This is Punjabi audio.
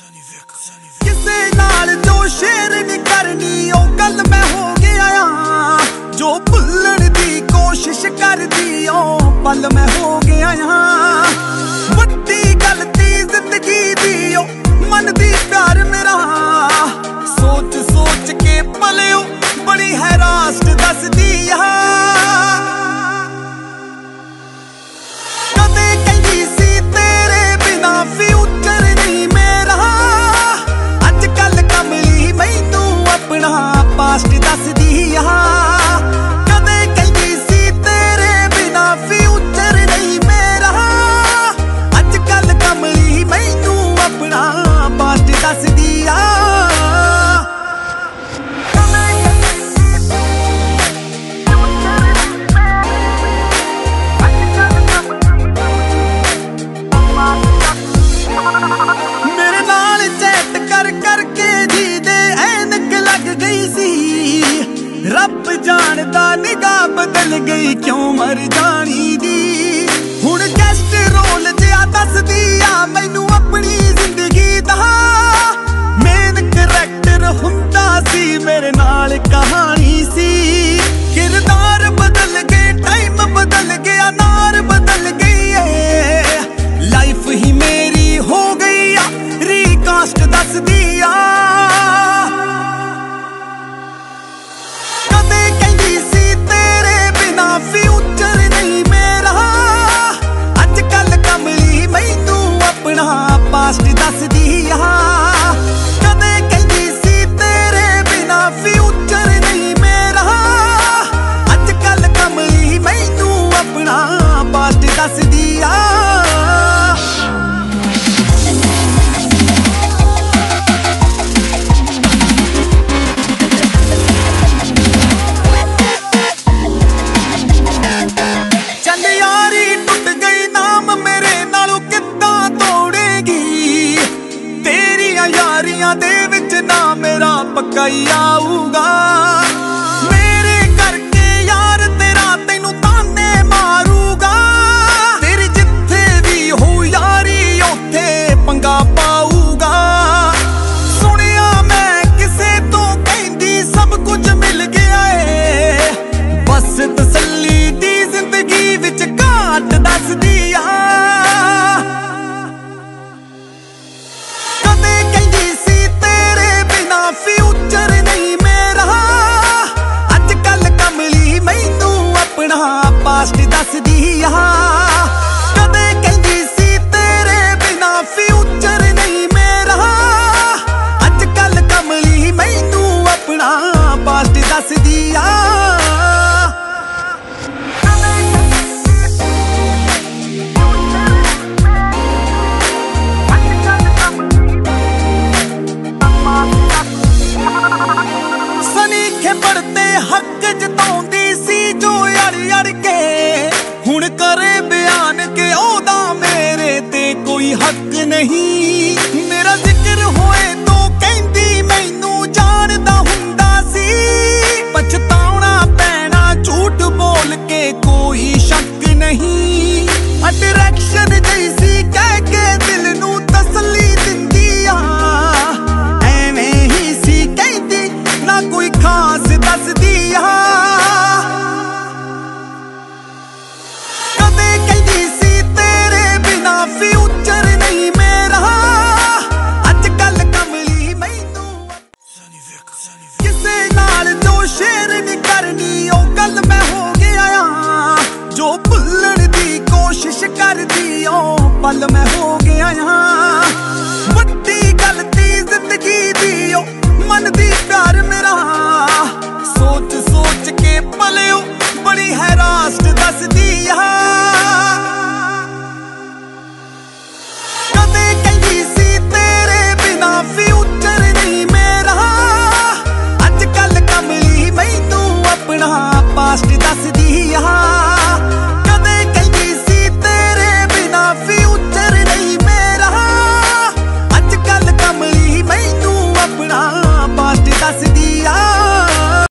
ਕਿਸੇ ਨਾਲ ਜੋ ਸ਼ੇਰ ਨਹੀਂ ਕਰਨੀ, ਉਹ ਗੱਲ ਮੈਂ ਹੋ ਗਿਆ ਆ। ਜੋ ਭੁੱਲਣ ਦੀ ਕੋਸ਼ਿਸ਼ ਕਰਦੀ ਓ ਪਲ ਮੈਂ ਹੋ ਗਿਆ ਆ। ਨਿਗਾਹ ਬਦਲ ਗਈ, ਕਿਉਂ ਮਰ ਜਾਣੀ ਦੀ ਹੁਣ ਗੈਸਟ ਰੋਲ ਜਿਆ ਦੱਸਦੀ ਆ, ਮੈਨੂੰ ਆਪਣੀ ਜ਼ਿੰਦਗੀ ਦਾ ਮੇਨ ਕਰੈਕਟਰ ਹੁੰਦਾ ਸੀ, ਮੇਰੇ ਨਾਲ ਕਹਾਣੀ ਸੀ। ਕਿਰਦਾਰ ਬਦਲ ਗਏ ਟਾਈਮ ਬਦਲ ਗਿਆ ਨਾਰ ਬਦਲ ਗਈ ਏ ਲਾਈਫ ਹੀ ਮੇਰੀ ਹੋ ਗਈ ਆ ਰੀਕਾਸਟ ਦੱਸਦੀ ਆ। ਦੇ ਵਿੱਚ ਨਾ ਮੇਰਾ ਪੱਕਾ ਹੀ ਆਊਗਾ। ਪਾਸਟ ਦੱਸਦੀ ਆ। ਕਦੇ ਕਹਿੰਦੀ ਸੀ, ਤੇਰੇ ਬਿਨਾ ਫਿਊਚਰ ਨਹੀਂ ਮੇਰਾ। ਅੱਜ ਕੱਲ ਕਮਲੀ ਮੈਨੂੰ ਆਪਣਾ ਪਾਸਟ ਦੱਸਦੀ ਆ। ਸਨੀਖੇ ਪੜਤੇ ਹੱਕ ਜਤਾਉਂਦੀ ਸੀ ਜੋ ਅੜ ਅੜ ਕੇ। ਹੁਣ ਕਰੇ ਬਿਆਨ ਕਿ ਉਹਦਾ ਮੇਰੇ ਤੇ ਕੋਈ ਹੱਕ ਨਹੀਂ। ਮੇਰਾ ਜ਼ਿਕਰ ਹੋਏ ਤੂੰ ਕਹਿੰਦੀ ਮੈਨੂੰ ਜਾਣਦਾ ਹੁੰਦਾ ਸੀ। ਪਛਤਾਉਣਾ ਪੈਣਾ ਝੂਠ ਬੋਲ ਕੇ ਕੋਈ ਸ਼ੱਕ ਨਹੀਂ। ਅਟਰੈਕਸ਼ਨ ਜੈਸੀ ਆ ਮੈਂ ਹੋ ਗਿਆ ਹਾਂ